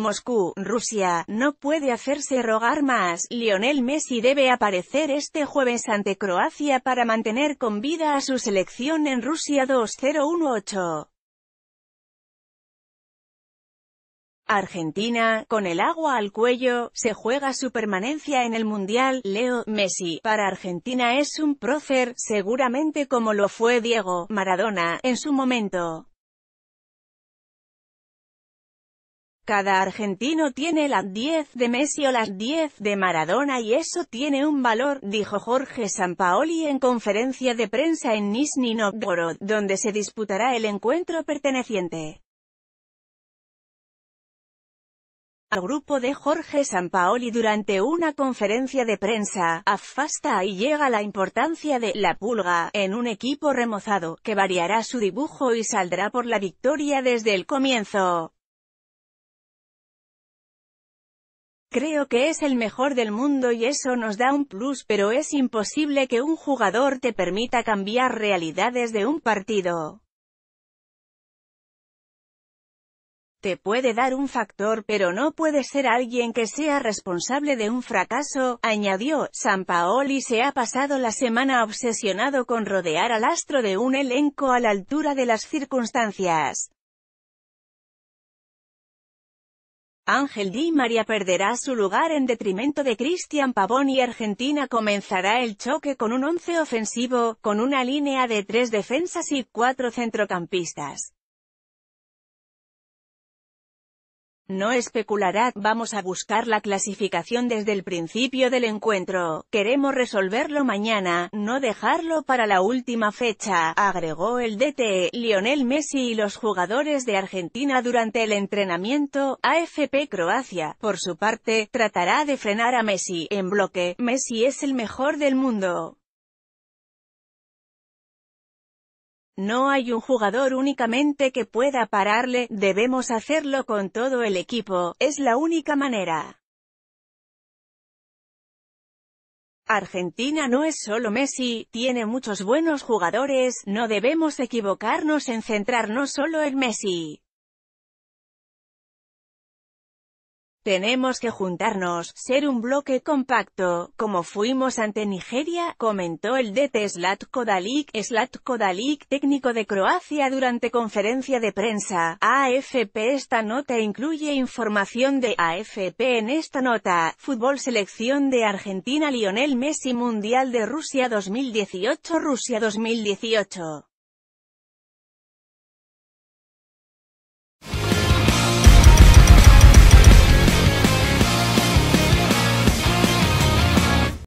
Moscú, Rusia, no puede hacerse rogar más. Lionel Messi debe aparecer este jueves ante Croacia para mantener con vida a su selección en Rusia 2018. Argentina, con el agua al cuello, se juega su permanencia en el Mundial, Leo Messi. Para Argentina es un prócer, seguramente como lo fue Diego Maradona, en su momento. Cada argentino tiene las 10 de Messi o las 10 de Maradona y eso tiene un valor, dijo Jorge Sampaoli en conferencia de prensa en Nizhny Novgorod, donde se disputará el encuentro perteneciente al grupo de Jorge Sampaoli durante una conferencia de prensa, afasta ahí llega la importancia de «la pulga» en un equipo remozado, que variará su dibujo y saldrá por la victoria desde el comienzo. Creo que es el mejor del mundo y eso nos da un plus pero es imposible que un jugador te permita cambiar realidades de un partido. Te puede dar un factor pero no puede ser alguien que sea responsable de un fracaso, añadió. Sampaoli se ha pasado la semana obsesionado con rodear al astro de un elenco a la altura de las circunstancias. Ángel Di María perderá su lugar en detrimento de Cristian Pavón y Argentina comenzará el choque con un once ofensivo, con una línea de tres defensas y cuatro centrocampistas. No especulará, vamos a buscar la clasificación desde el principio del encuentro, queremos resolverlo mañana, no dejarlo para la última fecha, agregó el DT, Lionel Messi y los jugadores de Argentina durante el entrenamiento, AFP Croacia, por su parte, tratará de frenar a Messi, en bloque, Messi es el mejor del mundo. No hay un jugador únicamente que pueda pararle, debemos hacerlo con todo el equipo, es la única manera. Argentina no es solo Messi, tiene muchos buenos jugadores, no debemos equivocarnos en centrarnos solo en Messi. Tenemos que juntarnos, ser un bloque compacto, como fuimos ante Nigeria, comentó el DT Slatko Dalik, Slatko técnico de Croacia durante conferencia de prensa. AFP Esta nota incluye información de AFP en esta nota, Fútbol Selección de Argentina Lionel Messi Mundial de Rusia 2018 Rusia 2018